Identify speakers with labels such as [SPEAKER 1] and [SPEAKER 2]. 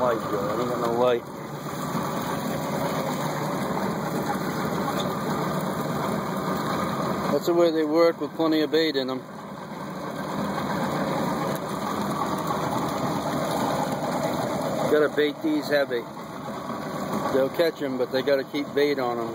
[SPEAKER 1] light, yo. I ain't got no light. That's the way they work with plenty of bait in them. Gotta bait these heavy. They'll catch them, but they gotta keep bait on them.